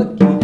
aqui.